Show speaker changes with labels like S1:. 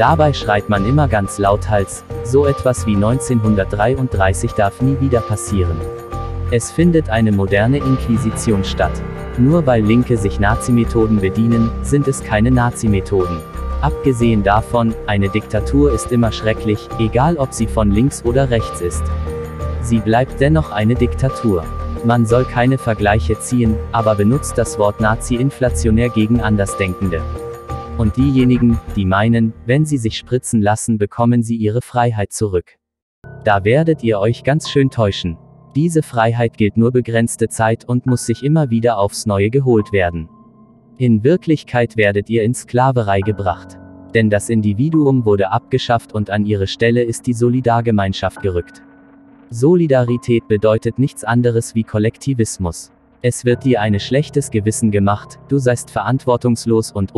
S1: Dabei schreit man immer ganz lauthals, so etwas wie 1933 darf nie wieder passieren. Es findet eine moderne Inquisition statt. Nur weil Linke sich Nazimethoden bedienen, sind es keine Nazimethoden. Abgesehen davon, eine Diktatur ist immer schrecklich, egal ob sie von links oder rechts ist. Sie bleibt dennoch eine Diktatur. Man soll keine Vergleiche ziehen, aber benutzt das Wort Nazi inflationär gegen Andersdenkende. Und diejenigen, die meinen, wenn sie sich spritzen lassen, bekommen sie ihre Freiheit zurück. Da werdet ihr euch ganz schön täuschen. Diese Freiheit gilt nur begrenzte Zeit und muss sich immer wieder aufs Neue geholt werden. In Wirklichkeit werdet ihr in Sklaverei gebracht. Denn das Individuum wurde abgeschafft und an ihre Stelle ist die Solidargemeinschaft gerückt. Solidarität bedeutet nichts anderes wie Kollektivismus. Es wird dir ein schlechtes Gewissen gemacht, du seist verantwortungslos und